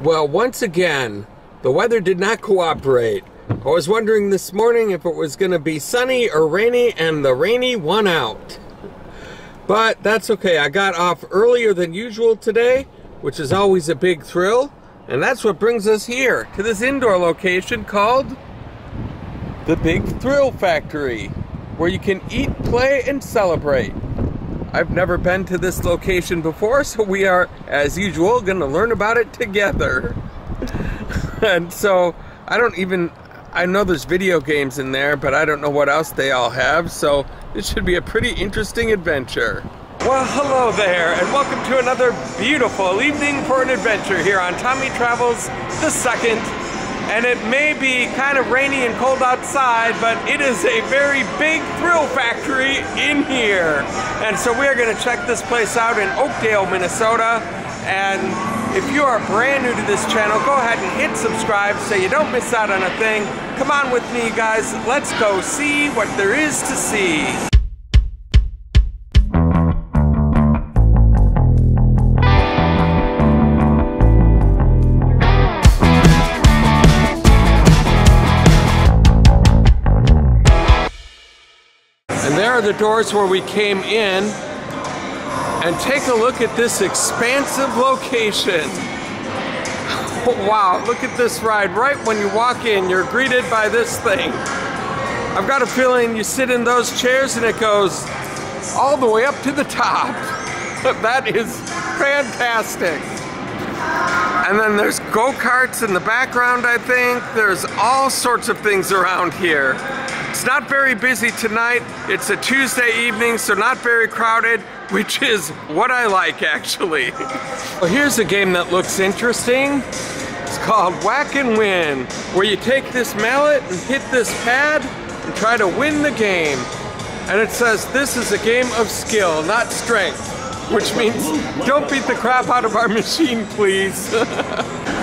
Well, once again, the weather did not cooperate. I was wondering this morning if it was going to be sunny or rainy, and the rainy won out. But that's okay. I got off earlier than usual today, which is always a big thrill. And that's what brings us here to this indoor location called the Big Thrill Factory, where you can eat, play, and celebrate. I've never been to this location before, so we are, as usual, going to learn about it together. and so, I don't even, I know there's video games in there, but I don't know what else they all have, so this should be a pretty interesting adventure. Well, hello there, and welcome to another beautiful evening for an adventure here on Tommy Travels the Second and it may be kind of rainy and cold outside, but it is a very big thrill factory in here. And so we are going to check this place out in Oakdale, Minnesota. And if you are brand new to this channel, go ahead and hit subscribe so you don't miss out on a thing. Come on with me, guys. Let's go see what there is to see. Are the doors where we came in and take a look at this expansive location. wow, look at this ride. Right when you walk in, you're greeted by this thing. I've got a feeling you sit in those chairs and it goes all the way up to the top. that is fantastic. And then there's go-karts in the background, I think. There's all sorts of things around here. It's not very busy tonight. It's a Tuesday evening, so not very crowded, which is what I like actually. well, here's a game that looks interesting. It's called Whack and Win, where you take this mallet and hit this pad and try to win the game. And it says this is a game of skill, not strength, which means don't beat the crap out of our machine, please.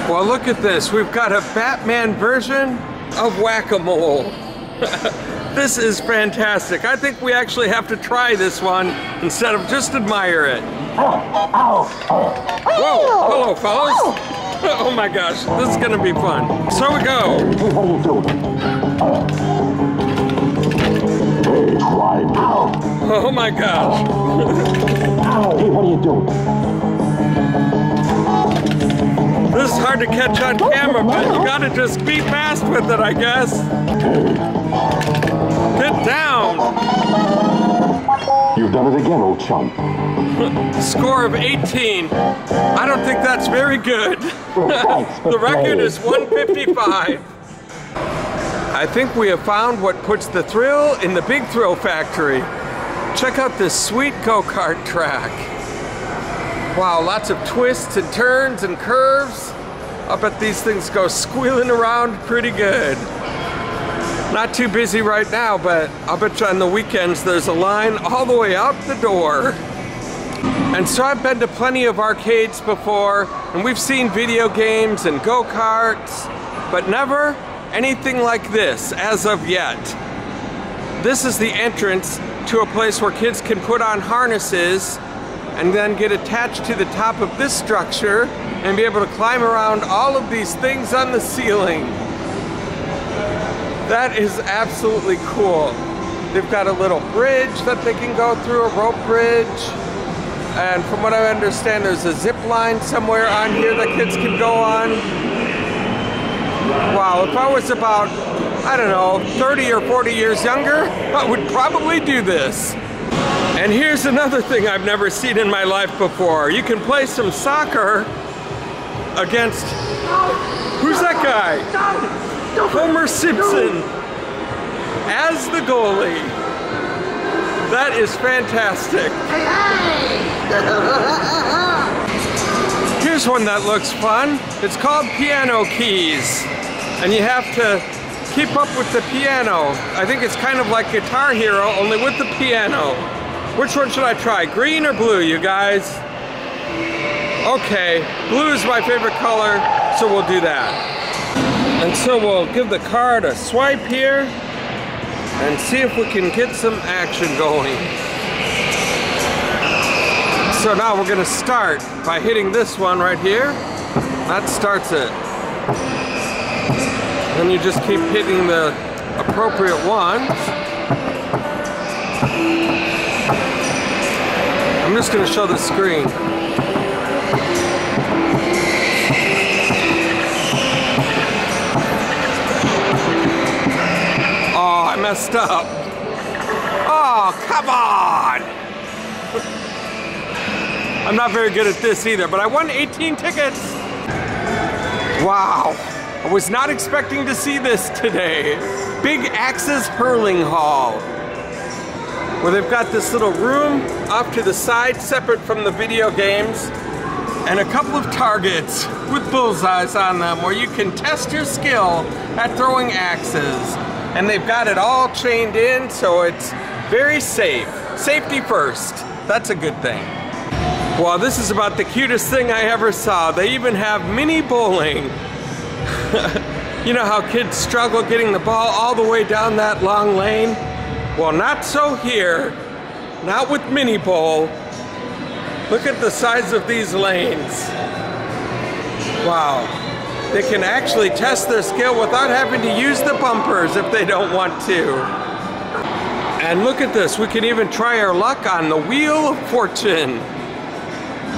well, look at this. We've got a Batman version of Whack-A-Mole. this is fantastic. I think we actually have to try this one instead of just admire it. Whoa, hello fellas. Oh my gosh, this is gonna be fun. So we go. Oh my gosh. Hey, what are you doing? This is hard to catch on camera, but you gotta just be fast with it, I guess. Get down! You've done it again, old chum. Score of 18. I don't think that's very good. the record is 155. I think we have found what puts the thrill in the Big Thrill Factory. Check out this sweet go-kart track. Wow, lots of twists and turns and curves. I bet these things go squealing around pretty good. Not too busy right now, but I'll bet you on the weekends there's a line all the way out the door. And so I've been to plenty of arcades before, and we've seen video games and go-karts, but never anything like this as of yet. This is the entrance to a place where kids can put on harnesses and then get attached to the top of this structure and be able to climb around all of these things on the ceiling. That is absolutely cool. They've got a little bridge that they can go through, a rope bridge. And from what I understand, there's a zip line somewhere on here that kids can go on. Wow, if I was about, I don't know, 30 or 40 years younger, I would probably do this. And here's another thing I've never seen in my life before. You can play some soccer against, who's that guy? Homer Simpson as the goalie. That is fantastic. Here's one that looks fun. It's called Piano Keys. And you have to keep up with the piano. I think it's kind of like Guitar Hero, only with the piano. Which one should I try? Green or blue, you guys? Okay, blue is my favorite color, so we'll do that. And so we'll give the card a swipe here and see if we can get some action going. So now we're gonna start by hitting this one right here. That starts it. Then you just keep hitting the appropriate ones. I'm just going to show the screen. Messed up. Oh, come on! I'm not very good at this either, but I won 18 tickets. Wow, I was not expecting to see this today. Big Axes Hurling Hall, where they've got this little room off to the side, separate from the video games, and a couple of targets with bullseyes on them where you can test your skill at throwing axes. And they've got it all chained in, so it's very safe. Safety first. That's a good thing. Well, this is about the cutest thing I ever saw. They even have mini bowling. you know how kids struggle getting the ball all the way down that long lane? Well, not so here. Not with mini bowl. Look at the size of these lanes. Wow. They can actually test their skill without having to use the bumpers if they don't want to. And look at this, we can even try our luck on the Wheel of Fortune.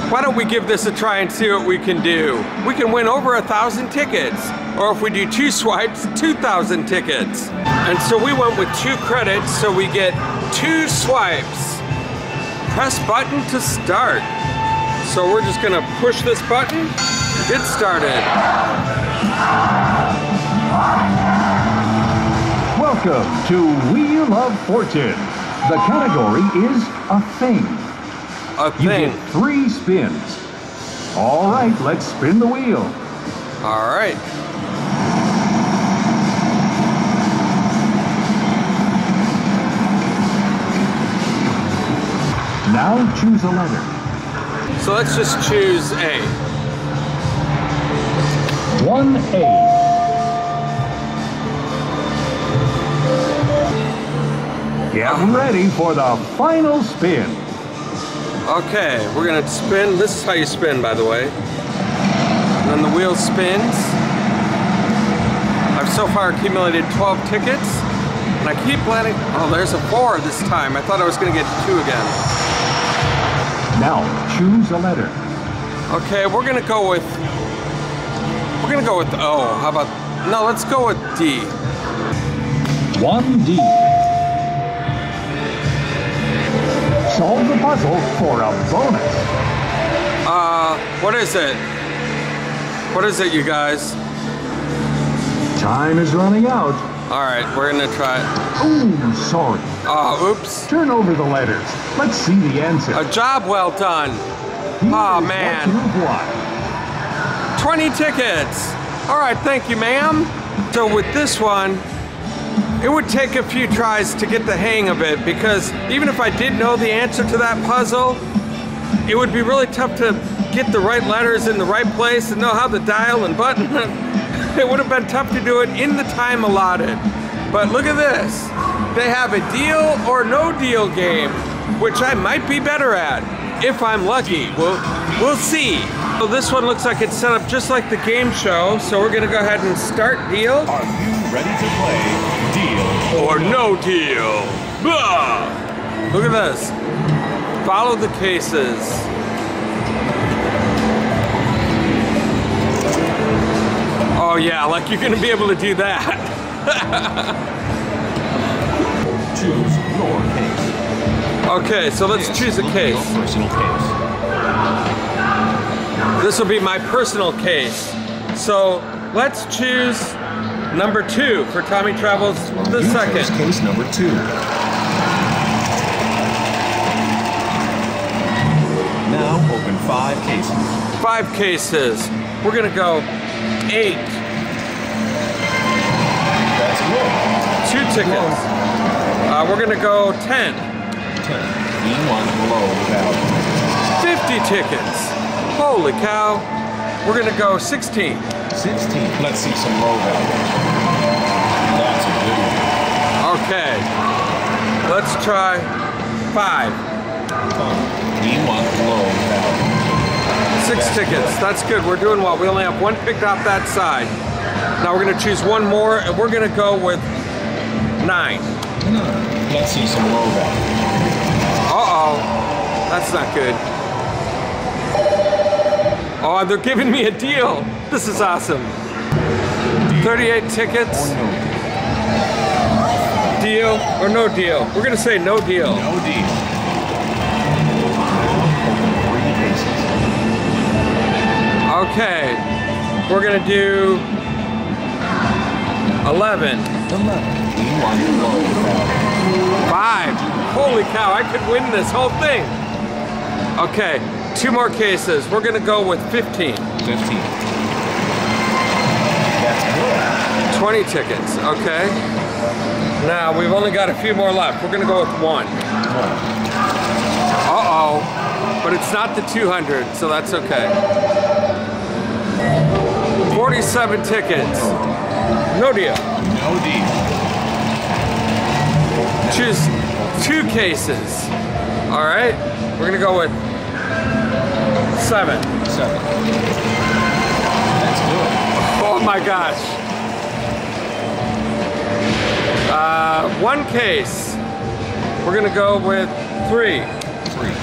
Why don't we give this a try and see what we can do? We can win over a thousand tickets, or if we do two swipes, 2,000 tickets. And so we went with two credits, so we get two swipes. Press button to start. So we're just gonna push this button, get started. Welcome to Wheel of Fortune. The category is a thing. A thing. You get three spins. All right, let's spin the wheel. All right. Now choose a letter. So let's just choose A. 1A. Get ready for the final spin. Okay, we're gonna spin. This is how you spin, by the way. And then the wheel spins. I've so far accumulated 12 tickets, and I keep landing. Oh, there's a four this time. I thought I was gonna get two again. Now choose a letter. Okay, we're gonna go with. We're gonna go with O. How about? No, let's go with D. 1D. Solve the puzzle for a bonus. Uh, what is it? What is it, you guys? Time is running out. All right, we're gonna try it. Ooh, sorry. Oh, oops. Turn over the letters. Let's see the answer. A job well done. Here aw, is what man. You've won. 20 tickets. All right, thank you, ma'am. So with this one, it would take a few tries to get the hang of it because even if I did know the answer to that puzzle, it would be really tough to get the right letters in the right place and know how to dial and button. it would have been tough to do it in the time allotted. But look at this. They have a deal or no deal game, which I might be better at if I'm lucky. We'll, we'll see. So this one looks like it's set up just like the game show. So we're gonna go ahead and start deal Are you ready to play Deal or no deal. Blah! Look at this. Follow the cases. Oh yeah, like you're gonna be able to do that. Choose your case. Okay, so let's This choose a case. Personal case. This will be my personal case. So let's choose number two for Tommy Travels the You chose second. case number two. Now open five cases. Five cases. We're gonna go eight. That's good. Two tickets. Uh, we're gonna go ten. Ten. E1 low value. 50 tickets. Holy cow. We're gonna go 16. 16. Let's see some low value. That's a good one. Okay. Let's try five. Fine. E1 low value. Six tickets. That's good. We're doing well. We only have one picked off that side. Now we're gonna choose one more, and we're gonna go with nine. Let's see some logo. Uh-oh. That's not good. Oh, they're giving me a deal. This is awesome. 38 tickets. Deal or no deal? We're gonna say no deal. No deal. Okay. We're gonna do 11. We want to low value. Five. Holy cow, I could win this whole thing. Okay, two more cases. We're gonna go with 15. 15. That's good. 20 tickets, okay? Now, we've only got a few more left. We're gonna go with one. Uh-oh. But it's not the 200, so that's okay. 47 tickets. No deal. No deal. Choose two cases. All right? We're gonna go with seven. Seven. That's good. Oh my gosh. Uh, one case. We're gonna go with three. Three.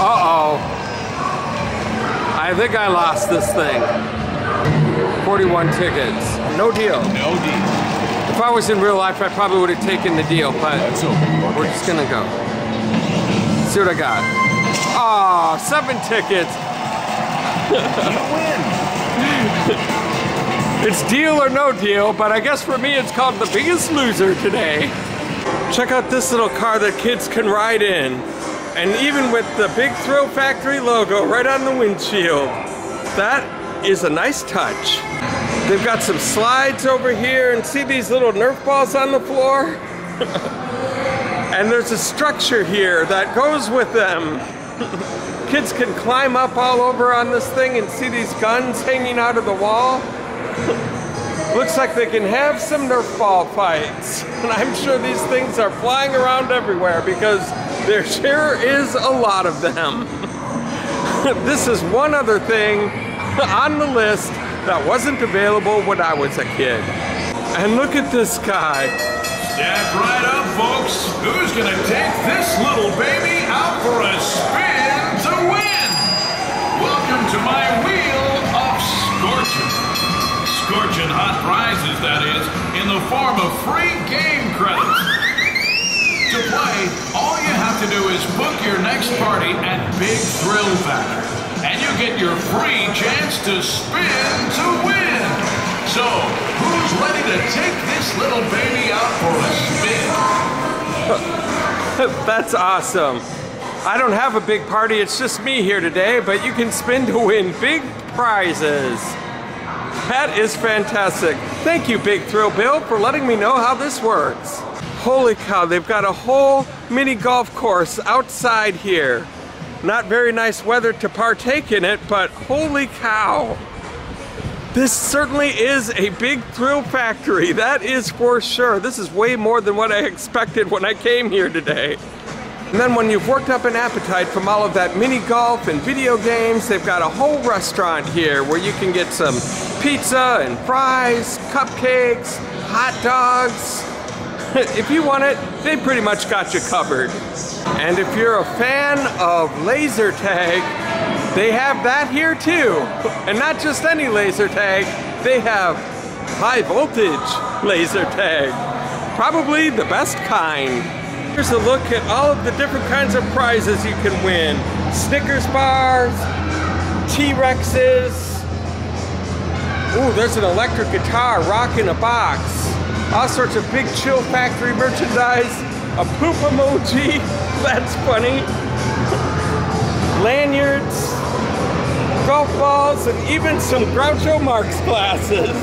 Uh-oh. I think I lost this thing. 41 tickets. No deal. No deal. If I was in real life, I probably would have taken the deal, but Let's open your we're case. just gonna go. See what I got. Oh, seven tickets. You win. It's deal or no deal, but I guess for me it's called the biggest loser today. Check out this little car that kids can ride in. And even with the Big Thrill Factory logo right on the windshield. That is a nice touch. They've got some slides over here and see these little Nerf balls on the floor? and there's a structure here that goes with them. Kids can climb up all over on this thing and see these guns hanging out of the wall. Looks like they can have some Nerf ball fights. And I'm sure these things are flying around everywhere because there sure is a lot of them. this is one other thing on the list that wasn't available when I was a kid. And look at this guy. Step right up, folks. Who's gonna take this little baby out for a spin to win? Welcome to my wheel of scorching. Scorching hot prizes, that is, in the form of free game credits. To play, all you have to do is book your next party at Big Thrill Factory, and you get your free chance to spin to win. So, who's ready to take this little baby out for a spin? That's awesome. I don't have a big party, it's just me here today, but you can spin to win big prizes. That is fantastic. Thank you, Big Thrill Bill, for letting me know how this works. Holy cow, they've got a whole mini golf course outside here. Not very nice weather to partake in it, but holy cow. This certainly is a big thrill factory, that is for sure. This is way more than what I expected when I came here today. And then when you've worked up an appetite from all of that mini golf and video games, they've got a whole restaurant here where you can get some pizza and fries, cupcakes, hot dogs. if you want it, they pretty much got you covered. And if you're a fan of laser tag, they have that here too. And not just any laser tag, they have high voltage laser tag. Probably the best kind. Here's a look at all of the different kinds of prizes you can win. Snickers bars, T-Rexes. Ooh, there's an electric guitar, rock in a box. All sorts of big thrill factory merchandise. A poop emoji, that's funny. Lanyards, golf balls, and even some Groucho Marx glasses.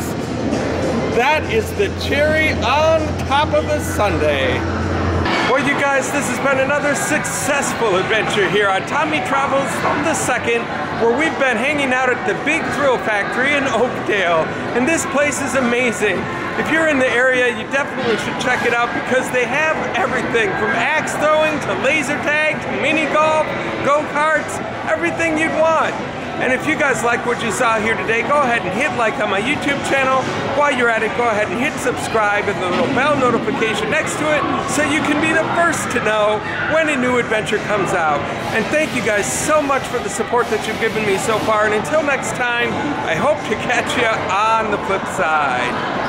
That is the cherry on top of the sundae. Well, you guys, this has been another successful adventure here on Tommy Travels from the Second where we've been hanging out at the Big Thrill Factory in Oakdale. And this place is amazing. If you're in the area, you definitely should check it out because they have everything from axe throwing to laser tag to mini golf, go-karts, everything you'd want. And if you guys like what you saw here today, go ahead and hit like on my YouTube channel. While you're at it, go ahead and hit subscribe and the little bell notification next to it so you can be the first to know when a new adventure comes out. And thank you guys so much for the support that you've given me so far. And until next time, I hope to catch you on the flip side.